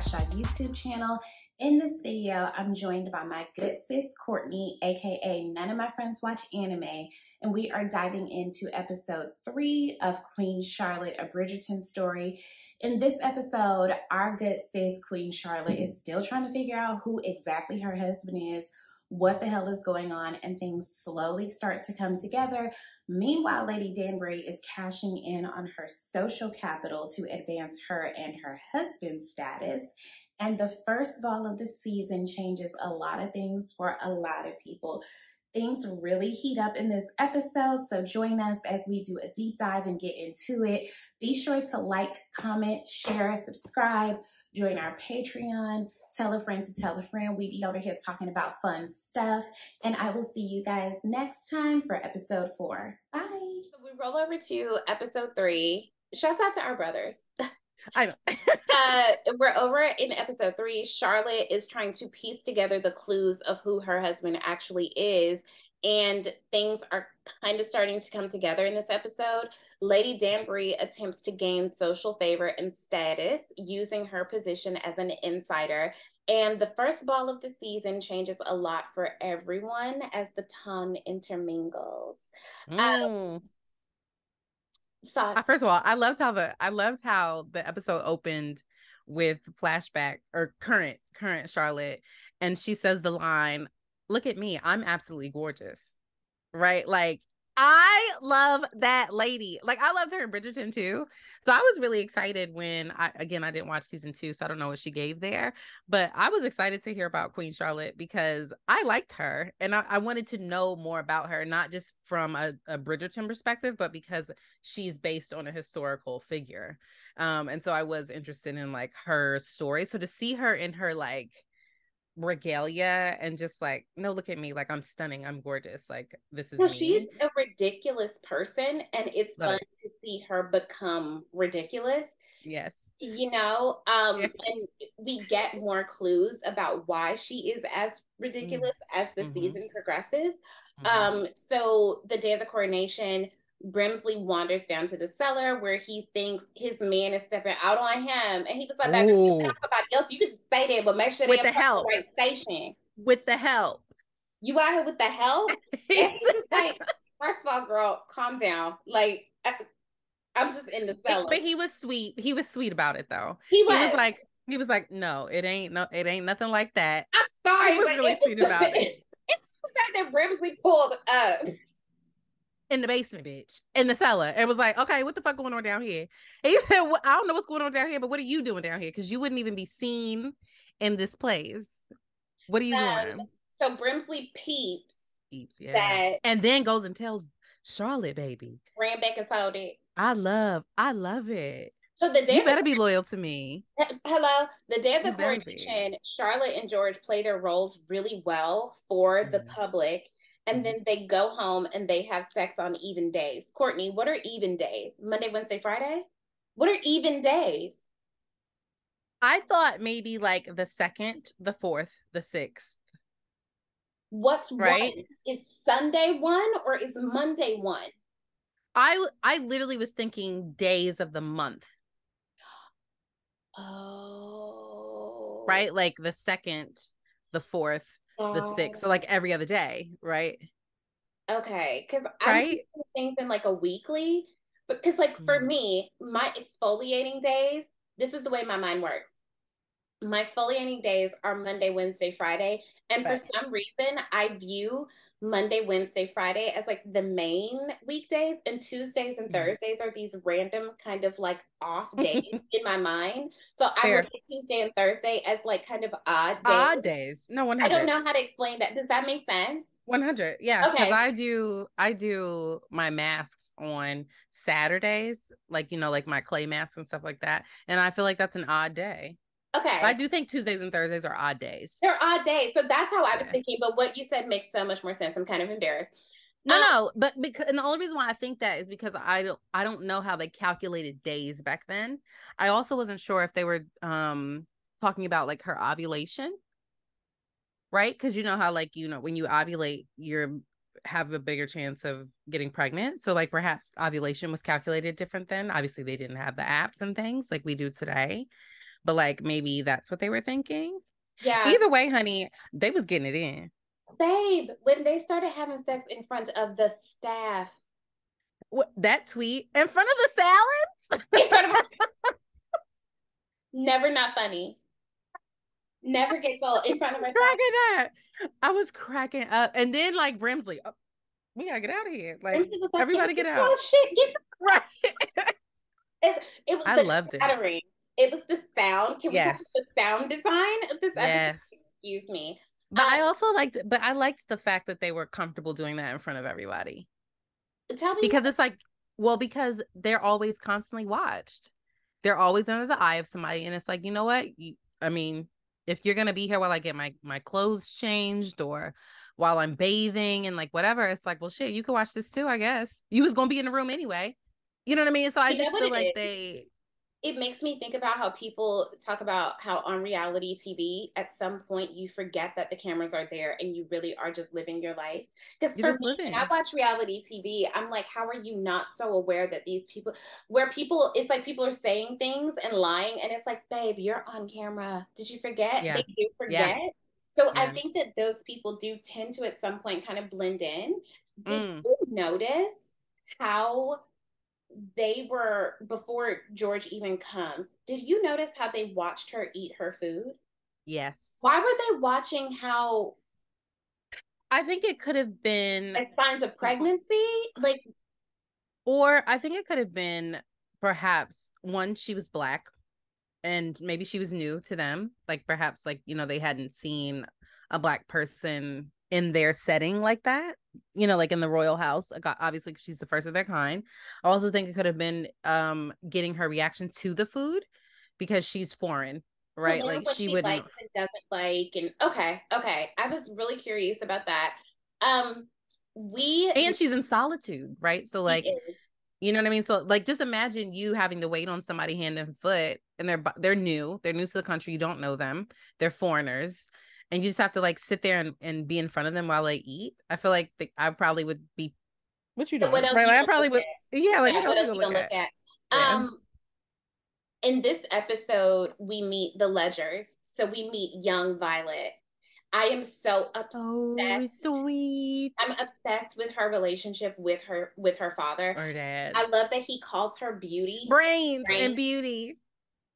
Bradshaw YouTube channel. In this video, I'm joined by my good sis Courtney, aka None of My Friends Watch Anime, and we are diving into episode three of Queen Charlotte, a Bridgerton story. In this episode, our good sis Queen Charlotte is still trying to figure out who exactly her husband is, what the hell is going on, and things slowly start to come together. Meanwhile, Lady Danbury is cashing in on her social capital to advance her and her husband's status. And the first ball of the season changes a lot of things for a lot of people. Things really heat up in this episode, so join us as we do a deep dive and get into it. Be sure to like, comment, share, subscribe, join our Patreon, tell a friend to tell a friend. We be over here talking about fun stuff, and I will see you guys next time for episode four. Bye. So we roll over to episode three. Shouts out to our brothers. I know. uh, we're over in episode three. Charlotte is trying to piece together the clues of who her husband actually is. And things are kind of starting to come together in this episode. Lady Danbury attempts to gain social favor and status using her position as an insider. And the first ball of the season changes a lot for everyone as the ton intermingles. Um, Mm. Uh, thoughts? First of all, I loved how the I loved how the episode opened with flashback or current current Charlotte, and she says the line, "Look at me, I'm absolutely gorgeous." Right? Like I love that lady. Like I loved her in Bridgerton too. So I was really excited when I again I didn't watch season two, so I don't know what she gave there. But I was excited to hear about Queen Charlotte because I liked her and I, I wanted to know more about her, not just from a, a Bridgerton perspective, but because she's based on a historical figure. Um, and so I was interested in like her story. So to see her in her like regalia and just like, no, look at me, like I'm stunning, I'm gorgeous, like this is me. she's a ridiculous person, and it's Love fun it. to see her become ridiculous. Yes. You know, um, Yeah. and we get more clues about why she is as ridiculous as the Mhm. season progresses. Mhm. Um, so the day of the coronation, Brimsley wanders down to the cellar where he thinks his man is stepping out on him, and he was like, "Baby, you Ooh. can somebody else. You can just stay there, but make sure With the help. right station. With the help. You out here with the help." And it's just like, first of all, girl, calm down. Like, I, I'm just in the cellar. but he was sweet. He was sweet about it though. he He was, was like, he was like, no, it ain't no, it ain't nothing like that. I'm sorry, he was but really sweet about it. It's the fact that Brimsley pulled up. In the basement, bitch. In the cellar. It was like, okay, what the fuck going on down here? And he said, well, I don't know what's going on down here, but what are you doing down here? Because you wouldn't even be seen in this place. What are you Um, doing? So Brimsley peeps Peeps, yeah. that And then goes and tells Charlotte, baby. ran back and told it. I love, I love it. So the day You of the better be loyal to me. Hello. The day of the You better coronation, Charlotte and George play their roles really well for the Mhm. public. And Mhm. then they go home and they have sex on even days. Courtney, what are even days? Monday, Wednesday, Friday? What are even days? I thought maybe like the second, the fourth, the sixth. What's Right. one? Is Sunday one or is Monday one? I I literally was thinking days of the month, Oh. right? Like the second, the fourth, the sixth. So like every other day, right? Okay, because I'm Right? thinking things in like a weekly, but because like for Mhm. me, my exfoliating days, this is the way my mind works. My exfoliating days are Monday, Wednesday, Friday, and for some reason, I view Monday, Wednesday, Friday as like the main weekdays, and Tuesdays and Mhm. Thursdays are these random kind of like off days in my mind. So I Fair. look at Tuesday and Thursday as like kind of odd days. Odd days. No, one I don't know how to explain that. Does that make sense? One hundred. Yeah, because Okay. I do I do my masks on Saturdays, like you know, like my clay masks and stuff like that. And I feel like that's an odd day. Okay. I do think Tuesdays and Thursdays are odd days. They're odd days. So that's how I was Yeah. thinking. But what you said makes so much more sense. I'm kind of embarrassed. No, Um, no, but because and the only reason why I think that is because I don't I don't know how they calculated days back then. I also wasn't sure if they were um talking about like her ovulation. Right? Because you know how like you know when you ovulate, you're have a bigger chance of getting pregnant. So like perhaps ovulation was calculated different then. Obviously they didn't have the apps and things like we do today. But like maybe that's what they were thinking. Yeah. Either way, honey, they was getting it in. Babe, when they started having sex in front of the staff. What, that tweet in front of the salad? Of Never not funny. Never gets old in front of her. cracking up. I was cracking up. And then like Brimsley, oh, we gotta get out of here. Like everybody get out. Shit, get the- right. it, it was I loved it. It was the sound. Can we Yes. talk about the sound design of this episode? Yes. Excuse me. But I Um, also liked but I liked the fact that they were comfortable doing that in front of everybody. Tell me Because it's like, well, because they're always constantly watched. They're always under the eye of somebody. And it's like, you know what? You, I mean, if you're gonna be here while I get my my clothes changed or while I'm bathing and like whatever, it's like, well shit, you can watch this too, I guess. You was gonna be in the room anyway. You know what I mean? So I You just feel like is? they it makes me think about how people talk about how on reality TV, at some point you forget that the cameras are there and you really are just living your life. Because for me, living. when I watch reality TV, I'm like, how are you not so aware that these people, where people, it's like people are saying things and lying, and it's like, babe, you're on camera. Did you forget? Yeah. They do forget. So I think that those people do tend to at some point kind of blend in. Did Mm. you notice how they were before George even comes? Did you notice how they watched her eat her food? yes. Why were they watching how I think it could have been as signs of pregnancy? Like Or I think it could have been perhaps one, she was black and maybe she was new to them. Like perhaps like, you know, they hadn't seen a black person in their setting like that, you know, like in the royal house. obviously she's the first of their kind. I also think it could have been um getting her reaction to the food because she's foreign, right? Like she, she wouldn't likes and doesn't like. And okay, okay. I was really curious about that. Um we and she's in solitude, right? So like. You know what I mean? So like just imagine you having to wait on somebody hand and foot and they're they're new, they're new to the country, you don't know them, they're foreigners, and you just have to like sit there and, and be in front of them while they eat. I feel like the, I probably would be what you So doing? what else right? you Like, I probably look would yeah, like Yeah, what what else else you you gonna gonna look look at? at? Yeah. Um, in this episode, we meet the Ledgers. So we meet young Violet. I am so obsessed. Oh sweet. I'm obsessed with her relationship with her with her father. Or dad. I love that he calls her beauty. Brains Brains. and beauty.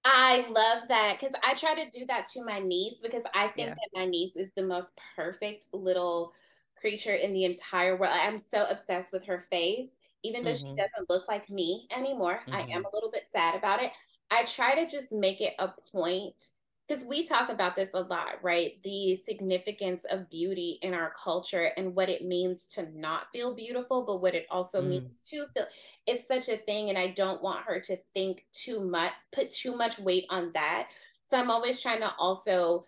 I love that because I try to do that to my niece because I think Yeah. that my niece is the most perfect little creature in the entire world. I'm so obsessed with her face, even though she Mhm. doesn't look like me anymore. I am Mhm. a little bit sad about it. I try to just make it a point because we talk about this a lot, right? The significance of beauty in our culture and what it means to not feel beautiful, but what it also Mm. means to feel. It's such a thing, and I don't want her to think too much, put too much weight on that. So I'm always trying to also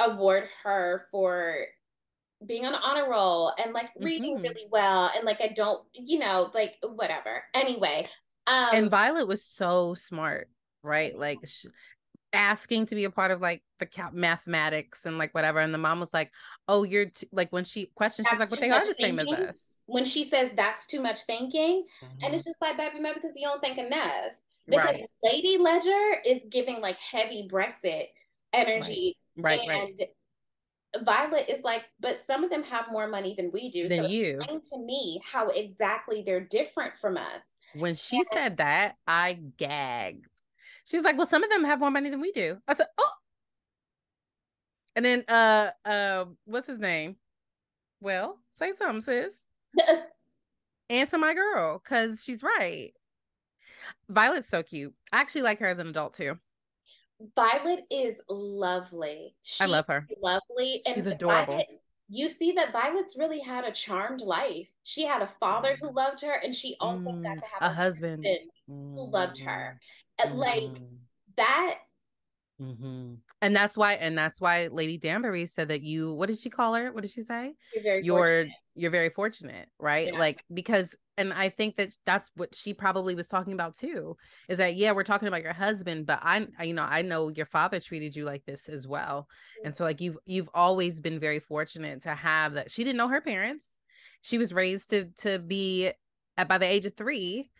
award her for being on honor roll and like reading Mhm. really well and like I don't, you know, like whatever. Anyway, um, and Violet was so smart, right? Like asking to be a part of like the mathematics and like whatever. And the mom was like, "Oh, you're t-, like when she questioned, she's like, "But they are the same as us." when she says that's too much thinking, and Mhm. it's just like, baby, maybe because you don't think enough. Because Right, Lady Ledger is giving like heavy Brexit energy, right, right. and Violet is like, but some of them have more money than we do. Than so you. explain to me how exactly they're different from us. When she said that, I gagged. She was like, "Well, some of them have more money than we do." I said, "Oh." And then, uh, uh, what's his name? Well, say something, sis. Answer my girl, cause she's right. Violet's so cute. I actually like her as an adult too. Violet is lovely. I love her. lovely. She's and adorable. Violet, you see that Violet's really had a charmed life. She had a father who loved her, and she also got Mm, to have a a husband husband who loved her. And, Like that. hmm And that's why, and that's why Lady Danbury said that you. What did she call her? What did she say? You're very You're fortunate. you're very fortunate, right? Yeah. Like because, and I think that that's what she probably was talking about too. Is that yeah, we're talking about your husband, but I, I- you know, I know your father treated you like this as well, and so like you've you've always been very fortunate to have that. She didn't know her parents. She was raised to to be at by the age of three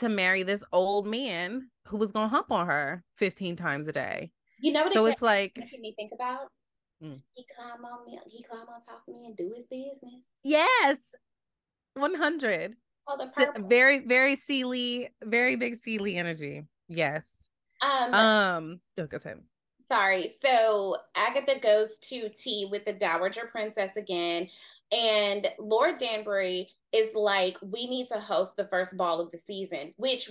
to marry this old man who was gonna hump on her 15 times a day. You know what? So it's like making me think about. Mm. He climb on me. He climb on top of me and do his business. yes, 100. Oh, the Very, very Sealy, very big Sealy energy. Yes. Um, Um, oh, go ahead. sorry. So Agatha goes to tea with the Dowager Princess again, and Lord Danbury is like, "We need to host the first ball of the season," which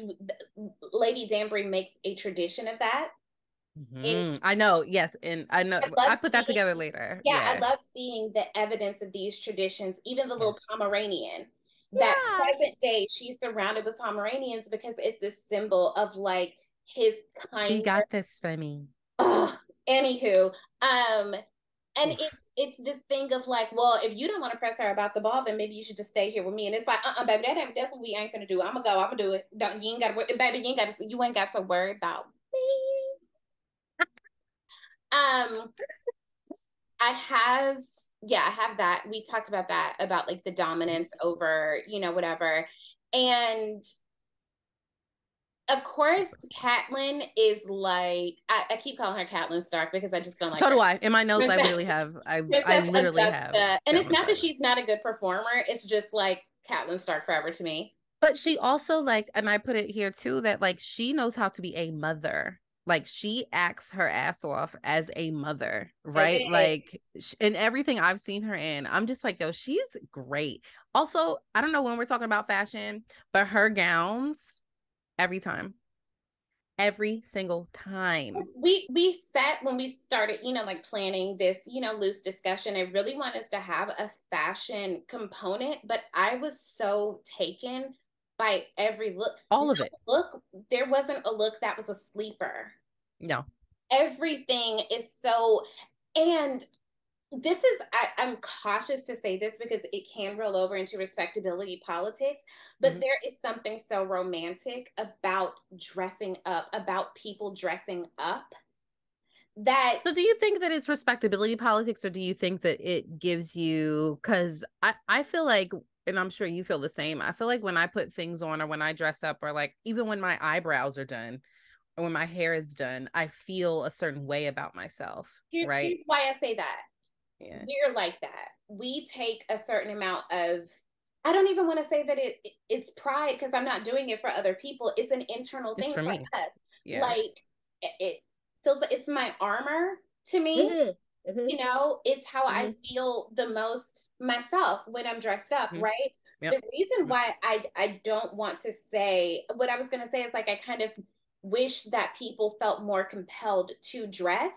Lady Danbury makes a tradition of that. Mhm. I know, yes, and I know I I put that together later. Yeah, I love seeing the evidence of these traditions, even the little Yes. Pomeranian. That Yeah. present day, she's surrounded with Pomeranians because it's this symbol of like his kind. We got this, Femi. Ugh. Anywho, um, and it's it's this thing of like, well, if you don't want to press her about the ball, then maybe you should just stay here with me. And it's like, uh, uh baby, that ain't, that's what we ain't gonna do. I'm gonna go. I'm gonna do it. Don't you ain't got to, baby, you ain't got to, you ain't got to worry about me. um, I have, yeah, I have that. We talked about that about like the dominance over, you know, whatever, and of course, Catelyn is like I, I keep calling her Catelyn Stark because I just don't like. so her. do I. In my notes, I literally have I I literally have. and it's Catelyn not that she's not a good performer. It's just like Catelyn Stark forever to me. But she also like, and I put it here too, that like she knows how to be a mother. Like she acts her ass off as a mother, right? Okay. Like in everything I've seen her in, I'm just like, yo, she's great. Also, I don't know when we're talking about fashion, but her gowns, every time, every single time. We we set when we started, you know, like planning this, you know, loose discussion. I really want us to have a fashion component, but I was so taken by every look. All of it. Look, there wasn't a look that was a sleeper. No. everything is so and this is I, i'm cautious to say this because it can roll over into respectability politics but Mhm. there is something so romantic about dressing up about people dressing up that So do you think that it's respectability politics or do you think that it gives you cuz I I feel like and I'm sure you feel the same. I feel like when I put things on or when I dress up or like even when my eyebrows are done or when my hair is done, I feel a certain way about myself, here- right? here's why i say that Yeah. we're like that we take a certain amount of i don't even want to say that it it's pride because i'm not doing it for other people it's an internal It's thing for us Yeah. like it, it feels like it's my armor to me Mhm. you know it's how i feel the most myself when i'm dressed up Mhm. right Yep. the reason Mhm. why i i don't want to say what i was going to say is like i kind of wish that people felt more compelled to dress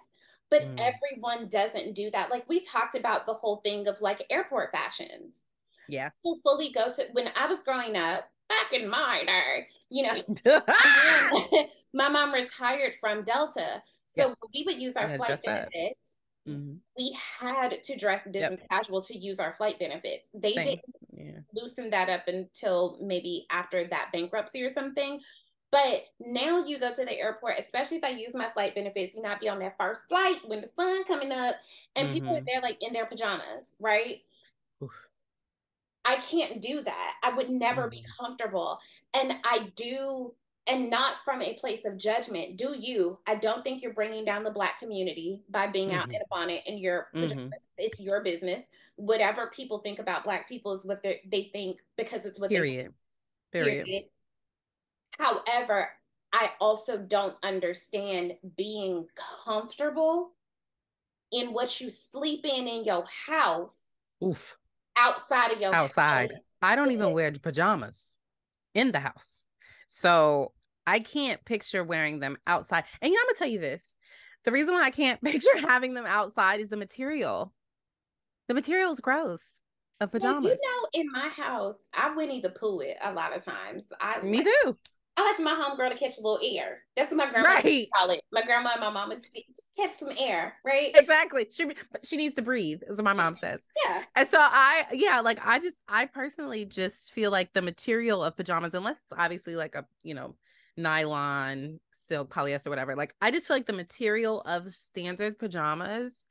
but Mm. everyone doesn't do that like we talked about the whole thing of like airport fashions Yeah. People fully go to when i was growing up back in my day you know my mom retired from Delta. So Yeah. we would use our Yeah, flight dress up. benefits. Mhm. We had to dress business casual to use our flight benefits. They Same. didn't Yeah. loosen that up until maybe after that bankruptcy or something. But now you go to the airport, especially if I use my flight benefits, you not be on that first flight when the sun coming up and people are Mhm. there like in their pajamas, right? Oof. I can't do that. I would never be Mhm. comfortable. And I do, and not from a place of judgment. Do you? I don't think you're bringing down the Black community by being out Mhm. in a bonnet in your Mhm. pajamas. It's your business. Whatever people think about Black people is what they they think because it's what Period. they Period. period. However, I also don't understand being comfortable in what you sleep in in your house Oof. outside of your outside. house. I don't even wear pajamas in the house. So I can't picture wearing them outside. And you know, I'm gonna tell you this. The reason why I can't picture having them outside is the material. The material is gross of Well, pajamas. you know, in my house, I Winnie the Pooh it a lot of times. I Me like, too. I like my homegirl to catch a little air. That's what my grandma Right. call it. My grandma and my mom would catch some air, right? Exactly. She she needs to breathe, as my mom says. Yeah. And so I, yeah, like I just, I personally just feel like the material of pajamas, unless it's obviously like a, you know, nylon, silk, polyester, whatever. Like I just feel like the material of standard pajamas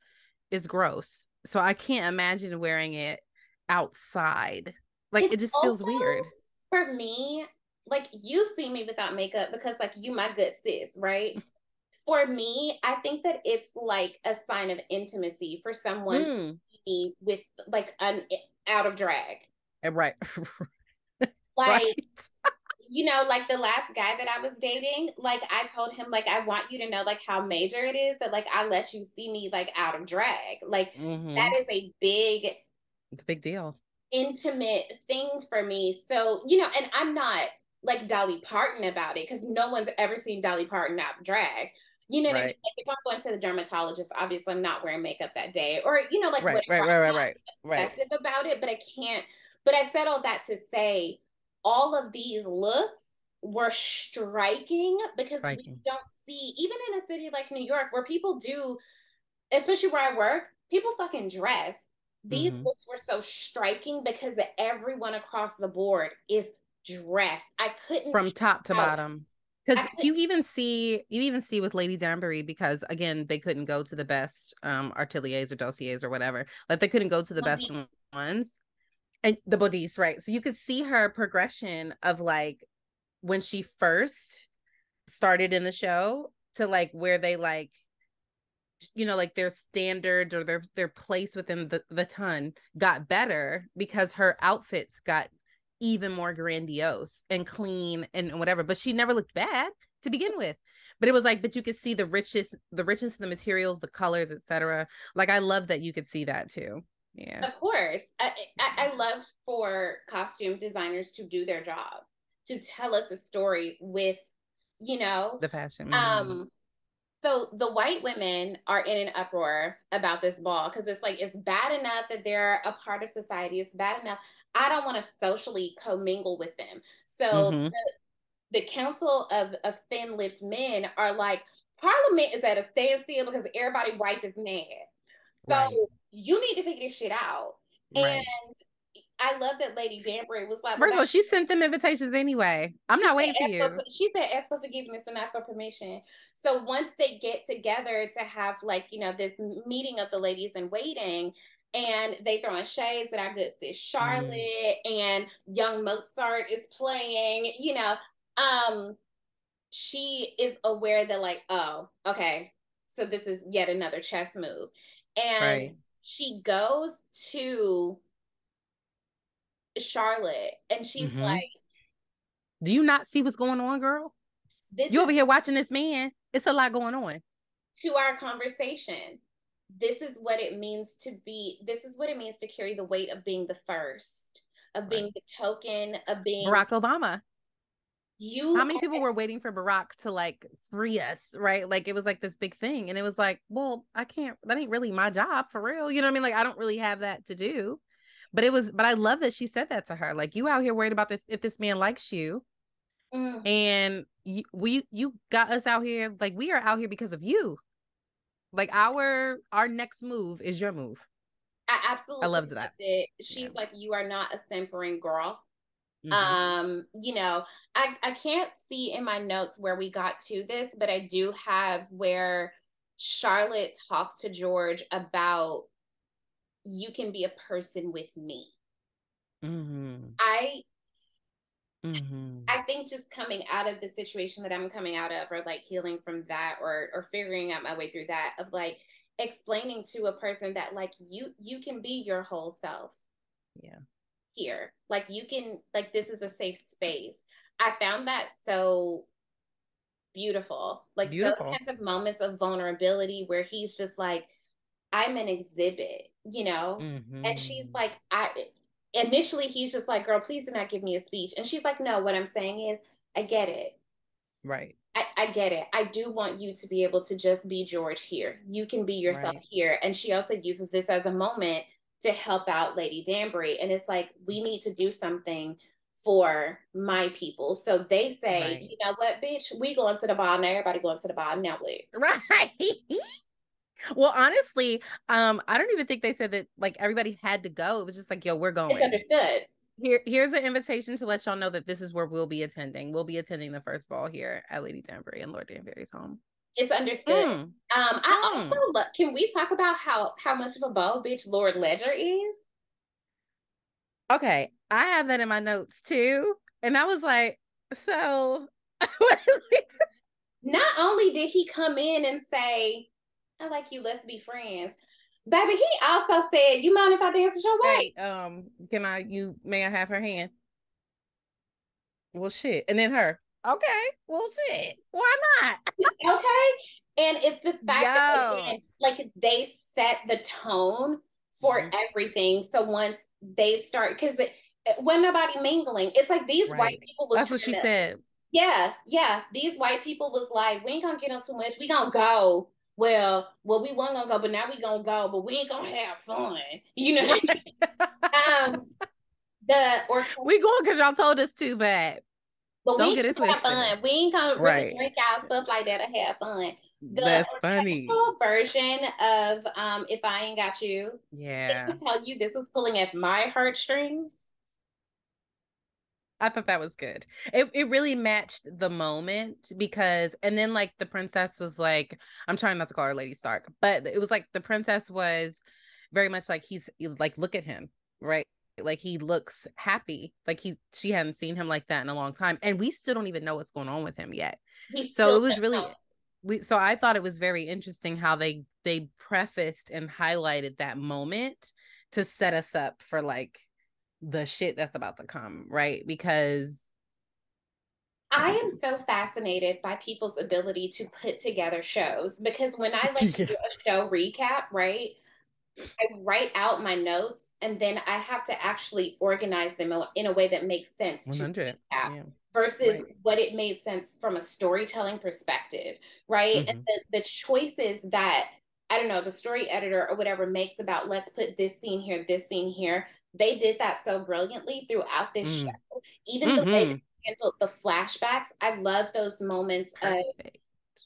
is gross. So I can't imagine wearing it outside. Like It's it just feels weird. For me, like you've seen me without makeup because like you my good sis, right? for me, I think that it's like a sign of intimacy for someone mm. with like an out of drag. Eh, right. like right. you know, like the last guy that I was dating, like I told him, like, I want you to know like how major it is that like I let you see me like out of drag. Like mm-hmm. that is a big it's a big deal. Intimate thing for me. So, you know, and I'm not like Dolly Parton about it because no one's ever seen Dolly Parton out drag. You know, right. I mean? like if I'm going to the dermatologist, obviously I'm not wearing makeup that day, or you know, like right, right, right, right, right, right. about it, but I can't. But I said all that to say, all of these looks were striking because striking. we don't see, even in a city like New York, where people do, especially where I work, people fucking dress. These mm-hmm. looks were so striking because everyone across the board is dressed. I couldn't from top to bottom. Because you even see you even see with Lady Danbury because again they couldn't go to the best um ateliers or dossiers or whatever. Like they couldn't go to the best ones. And the bodice right? So you could see her progression of like when she first started in the show to like where they like you know like their standards or their their place within the the ton got better because her outfits got even more grandiose and clean and whatever. But she never looked bad to begin with. But it was like, but you could see the richest, the richness of the materials, the colors, etc. Like I love that you could see that too. Yeah. Of course. I, I, I love for costume designers to do their job, to tell us a story with, you know, the fashion. Um, so the white women are in an uproar about this ball because it's like it's bad enough that they're a part of society. It's bad enough. I don't want to socially commingle with them. So mm-hmm. the, the council of, of thin-lipped men are like, Parliament is at a standstill because everybody white is mad. So right. you need to figure this shit out. Right. And I love that Lady Danbury was like. First of all, she sent them invitations anyway. I'm not waiting for you. For, she said, "Ask for forgiveness and ask for permission." So once they get together to have like you know this meeting of the ladies in waiting, and they throwing shades that our good sis Charlotte mm. and young Mozart is playing. You know, um, she is aware that like, oh, okay, so this is yet another chess move, and right. she goes to Charlotte, and she's mm-hmm. like, "Do you not see what's going on, girl? This you over here watching this man. It's a lot going on." To our conversation, this is what it means to be. This is what it means to carry the weight of being the first, of being the token, of being Barack Obama. You how many people were waiting for Barack to like free us, right? Like it was like this big thing, and it was like, well, I can't. That ain't really my job for real. You know what I mean? Like I don't really have that to do. But it was, but I love that she said that to her. Like, you out here worried about this if this man likes you, mm. and you, we you got us out here. Like, we are out here because of you. Like our our next move is your move. I absolutely I loved that. It. She's yeah. like, you are not a simpering girl. Mm-hmm. Um, you know, I I can't see in my notes where we got to this, but I do have where Charlotte talks to George about you can be a person with me. Mm-hmm. I mm-hmm. I think just coming out of the situation that I'm coming out of, or like healing from that, or or figuring out my way through that, of like explaining to a person that like you you can be your whole self. Yeah. Here, like you can like this is a safe space. I found that so beautiful. Like beautiful. those kinds of moments of vulnerability where he's just like, I'm an exhibit, you know? Mm-hmm. And she's like, I initially he's just like, girl, please do not give me a speech. And she's like, no, what I'm saying is, I get it. Right. I, I get it. I do want you to be able to just be George here. You can be yourself right. here. And she also uses this as a moment to help out Lady Danbury. And it's like, we need to do something for my people. So they say, right. you know what, bitch, we going to the bar now. Everybody going to the bar now. Right. Well, honestly, um, I don't even think they said that like everybody had to go. It was just like, yo, we're going. It's understood. Here, here's an invitation to let y'all know that this is where we'll be attending. We'll be attending the first ball here at Lady Danbury and Lord Danbury's home. It's understood. Mm. Um, I mm. also look, can we talk about how how much of a ball bitch Lord Ledger is? Okay, I have that in my notes too, and I was like, So not only did he come in and say, I like you, let's be friends. Baby, he also said, You mind if I dance with your way? Hey, um, can I you may I have her hand? Well shit. And then her. Okay. Well shit. Why not? okay. And it's the fact Yo. that like they set the tone for mm-hmm. everything. So once they start because when nobody mingling, it's like these right. white people was That's what she to, said. Yeah, yeah. These white people was like, we ain't gonna get on too much. We gonna go. Well, well, we weren't gonna go, but now we gonna go, but we ain't gonna have fun. You know. um, the or we going because y'all told us too bad. But Don't we get it twisted. fun. We ain't gonna really right. drink out stuff like that to have fun. The That's funny. version of um, "If I Ain't Got You." Yeah. I tell you, this was pulling at my heartstrings. I thought that was good. It it really matched the moment because and then like the princess was like I'm trying not to call her Lady Stark, but it was like the princess was very much like he's like look at him, right? Like he looks happy. Like he's she hadn't seen him like that in a long time and we still don't even know what's going on with him yet. He's so it was really we so I thought it was very interesting how they they prefaced and highlighted that moment to set us up for like the shit that's about to come, right? Because I am so fascinated by people's ability to put together shows because when I like do a show recap, right? I write out my notes and then I have to actually organize them in a way that makes sense 100. Yeah. versus right. what it made sense from a storytelling perspective, right? Mm-hmm. And the, the choices that I don't know, the story editor or whatever makes about let's put this scene here, this scene here they did that so brilliantly throughout this mm. show. Even mm-hmm. the way mm-hmm. they handled the flashbacks, I love those moments Perfect.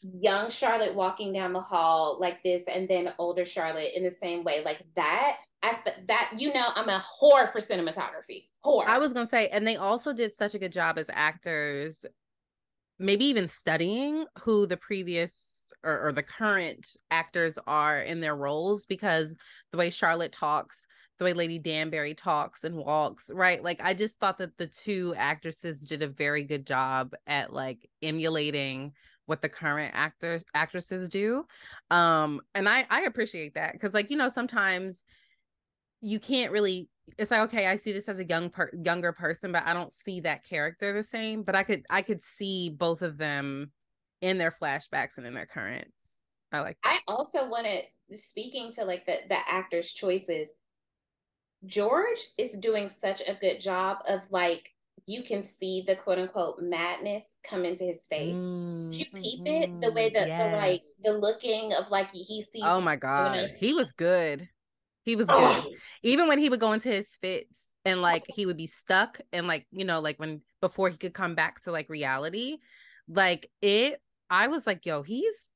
of young Charlotte walking down the hall like this, and then older Charlotte in the same way, like that. I that you know I'm a whore for cinematography. Whore. I was gonna say, and they also did such a good job as actors, maybe even studying who the previous or, or the current actors are in their roles because the way Charlotte talks the way Lady Danbury talks and walks, right? Like I just thought that the two actresses did a very good job at like emulating what the current actors actresses do. Um and I I appreciate that cuz like you know sometimes you can't really it's like okay, I see this as a young per- younger person but I don't see that character the same, but I could I could see both of them in their flashbacks and in their currents. I like that. I also wanted speaking to like the the actors choices George is doing such a good job of like you can see the quote unquote madness come into his face. Mm, you peep it the way that yes. the like the looking of like he sees. Oh my god, he was good. He was good. Even when he would go into his fits and like he would be stuck and like you know like when before he could come back to like reality, like it. I was like, yo, he's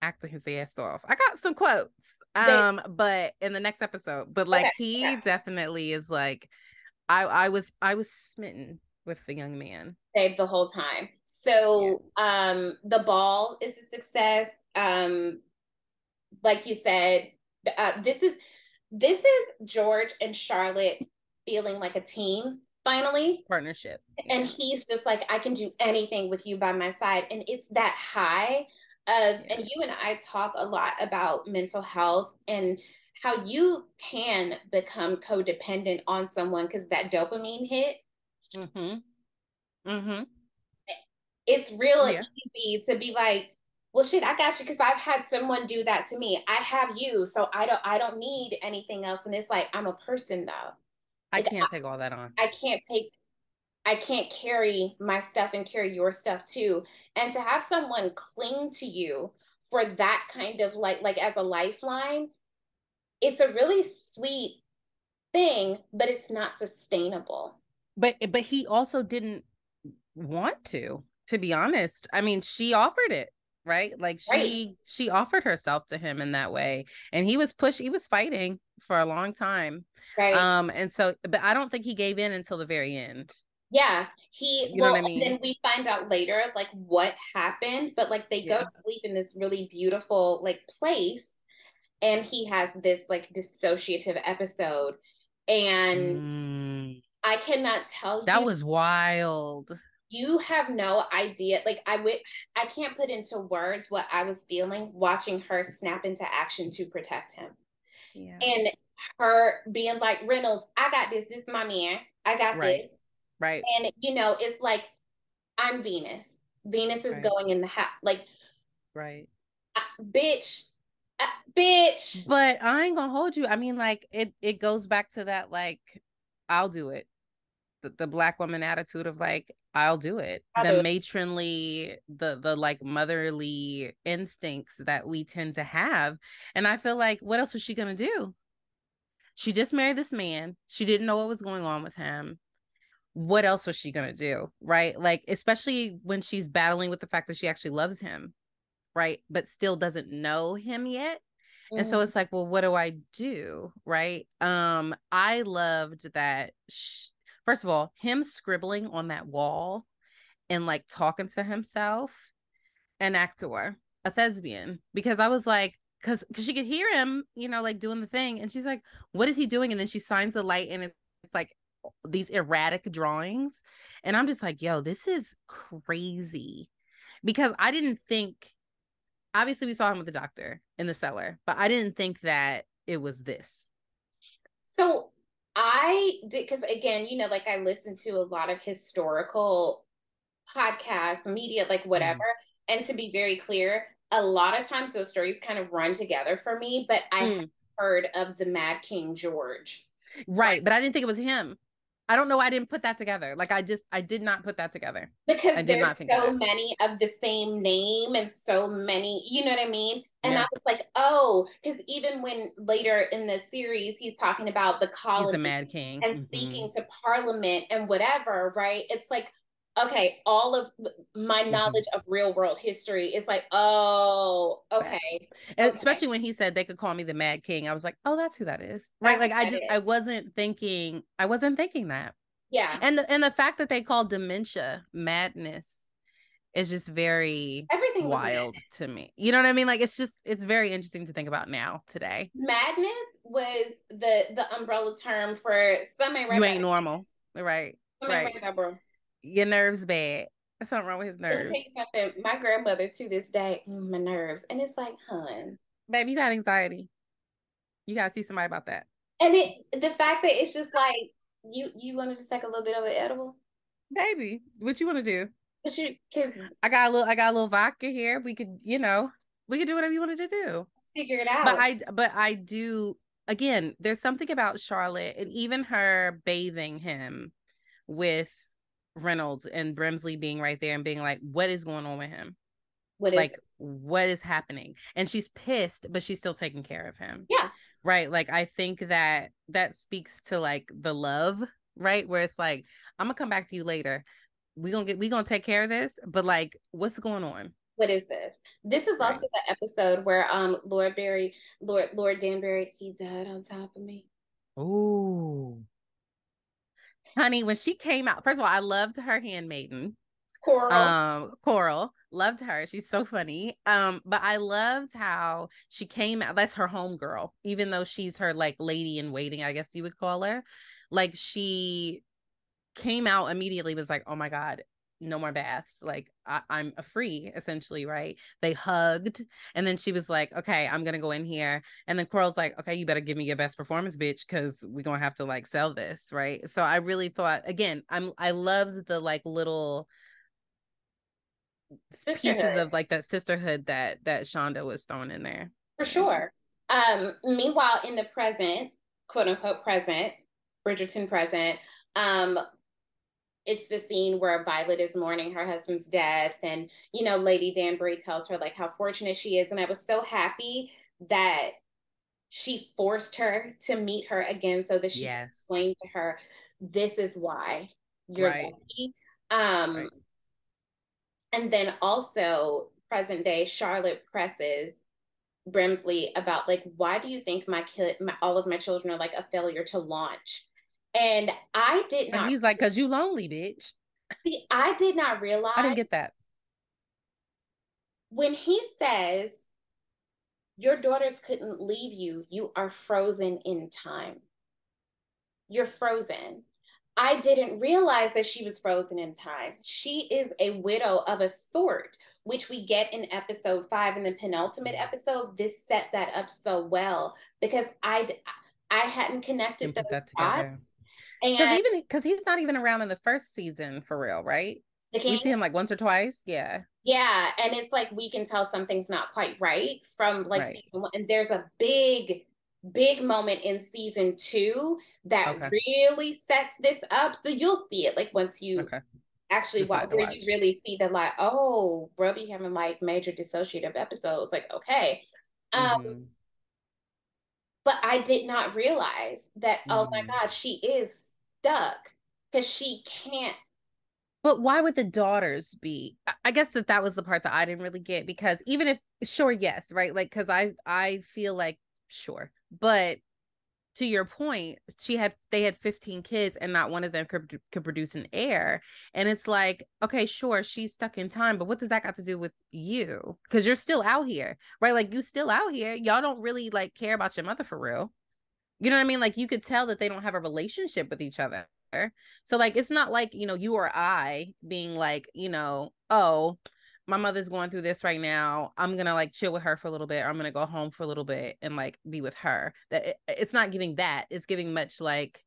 acting his ass off. I got some quotes um but in the next episode but like okay, he yeah. definitely is like i i was i was smitten with the young man. The whole time. So yeah. um the ball is a success. Um like you said uh, this is this is george and charlotte feeling like a team finally. Partnership and he's just like i can do anything with you by my side. And it's that high of and you and I talk a lot about mental health and how you can become codependent on someone because that dopamine hit. Mm-hmm. Mm-hmm. It's real yeah. easy to be like, well, shit, I got you because I've had someone do that to me. I have you, so I don't, I don't need anything else. And it's like I'm a person though. Like, I can't I, take all that on. I can't take I can't carry my stuff and carry your stuff too. And to have someone cling to you for that kind of like like as a lifeline, it's a really sweet thing, but it's not sustainable. But but he also didn't want to, to be honest. I mean, she offered it, right? Like she right. she offered herself to him in that way. And he was push he was fighting for a long time. Right. Um, and so but I don't think he gave in until the very end. Yeah, he. You well, I mean? then we find out later like what happened, but like they yeah. go to sleep in this really beautiful like place, and he has this like dissociative episode, and mm. I cannot tell you that was wild. you have no idea. Like I would, I can't put into words what I was feeling watching her snap into action to protect him. Yeah. And her being like, Reynolds, I got this. This is my man. I got right. this. Right. And you know, it's like I'm Venus. Venus is right. going in the house. Like, right. Uh, bitch. Uh, bitch. But I ain't gonna hold you. I mean, like it. It goes back to that. Like, I'll do it. The, the black woman attitude of like I'll do it. I'll the do matronly, the the like motherly instincts that we tend to have. And I feel like what else was she gonna do? She just married this man. She didn't know what was going on with him. What else was she gonna do? Right? Like, especially when she's battling with the fact that she actually loves him, right? But still doesn't know him yet. And so mm-hmm. it's like, well, what do I do? Right. Um, I loved that first of all, him scribbling on that wall and like talking to himself, an actor, a thespian, because I was like, because because she could hear him, you know, like doing the thing, and she's like, "What is he doing?" And then she signs the light, and it's, it's like these erratic drawings, and I'm just like, "Yo, this is crazy," because I didn't think. Obviously, we saw him with the doctor in the cellar, but I didn't think that it was this. So I did because again, you know, like I listened to a lot of historical podcasts, media, like whatever. Mm. And to be very clear, a lot of times those stories kind of run together for me, but I mm. heard of the Mad King George. Right, but I didn't think it was him. I don't know. I didn't put that together. Like I just, I did not put that together because I there's so many of the same name and so many. You know what I mean? And yeah. I was like, oh, because even when later in the series he's talking about the he's the Mad King, and mm-hmm. speaking to Parliament and whatever, right? It's like, okay, all of my mm-hmm. knowledge mm-hmm. of real world history is like, oh, okay. okay. Especially when he said they could call me the Mad King. I was like, oh, that's who that is. Right. That's like I just is. I wasn't thinking I wasn't thinking that. Yeah. And the and the fact that they call dementia madness is just very everything wild to me. You know what I mean? Like it's just it's very interesting to think about now today. Madness was the the umbrella term for right. You ain't normal. Right. right. Your nerves bad. something wrong with his nerves. Something. My grandmother to this day, mm, my nerves, and it's like, hun, babe, you got anxiety. You gotta see somebody about that. And it, the fact that it's just like you, you want to just take a little bit of an edible, baby. What you want to do? But you, cause I got a little, I got a little vodka here. We could, you know, we could do whatever you wanted to do. Figure it out. But I, but I do. Again, there's something about Charlotte and even her bathing him with Reynolds and Brimsley being right there and being like, what is going on with him? What is like what is happening? And she's pissed, but she's still taking care of him. Yeah. Right. Like I think that that speaks to like the love, right? Where it's like, I'm gonna come back to you later. We gonna get we gonna take care of this, but like what's going on? What is this? This is also the episode where um Lord Barry, Lord Lord Danbury, he died on top of me. Oh honey, when she came out, first of all, I loved her handmaiden. Coral. Um, Coral. Loved her. She's so funny. Um, but I loved how she came out. That's her home girl, even though she's her like lady in waiting, I guess you would call her. Like she came out immediately, was like, Oh my God, no more baths. Like I, am a free, essentially, right? They hugged, and then she was like, "Okay, I'm gonna go in here." And then Coral's like, "Okay, you better give me your best performance, bitch, because we're gonna have to like sell this, right?" So I really thought, again, I'm I loved the like little pieces of like that sisterhood that that Shonda was throwing in there. For sure. Um, meanwhile, in the present, quote unquote present, Bridgerton present, um, it's the scene where Violet is mourning her husband's death, and you know, Lady Danbury tells her like how fortunate she is, and I was so happy that she forced her to meet her again so that she yes. explained to her, "This is why you're right. lucky." Um, right. and then also present day, Charlotte presses Brimsley about like, why do you think my kid, my, all of my children are like a failure to launch? And I did not. And he's like, "Cause you lonely, bitch." See, I did not realize. I didn't get that. When he says, "Your daughters couldn't leave you. You are frozen in time. You're frozen." I didn't realize that she was frozen in time. She is a widow of a sort, which we get in episode five in the penultimate episode. This set that up so well because I I hadn't connected those dots. Because even because he's not even around in the first season for real, right? We see him like once or twice. Yeah. Yeah. And it's like we can tell something's not quite right from like right. and there's a big big moment in season two that okay. really sets this up. So you'll see it like once you okay. actually watch, where you really see the like, oh, bro be having like major dissociative episodes. Like, okay. Um mm-hmm. but I did not realize that, mm-hmm. oh my mm-hmm. God, she is stuck because she can't but why would the daughters be? I guess that that was the part that I didn't really get because even if sure yes, right? Like cuz I I feel like sure but to your point, she had they had 15 kids and not one of them could, could produce an heir. And it's like, okay, sure, she's stuck in time, but what does that got to do with you? Because you're still out here, right? Like you still out here. Y'all don't really like care about your mother for real. You know what I mean? Like you could tell that they don't have a relationship with each other. So like it's not like, you know, you or I being like, you know, oh, my mother's going through this right now. I'm gonna like chill with her for a little bit. Or I'm gonna go home for a little bit and like be with her. That it, it's not giving that. It's giving much like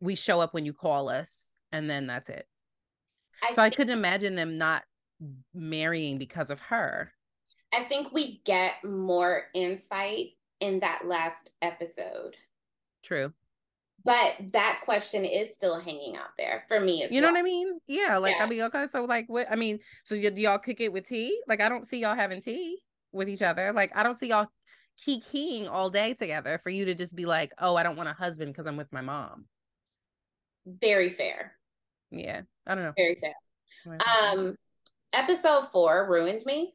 we show up when you call us, and then that's it. I so I couldn't imagine them not marrying because of her. I think we get more insight in that last episode. True. But that question is still hanging out there for me as you know what i mean? Yeah like yeah. i mean okay so like what i mean so y- do y'all kick it with tea? Like i don't see y'all having tea with each other. Like i don't see y'all keying all day together for you to just be like oh i don't want a husband because i'm with my mom. Very fair. Yeah i don't know. Very fair. Um episode four ruined me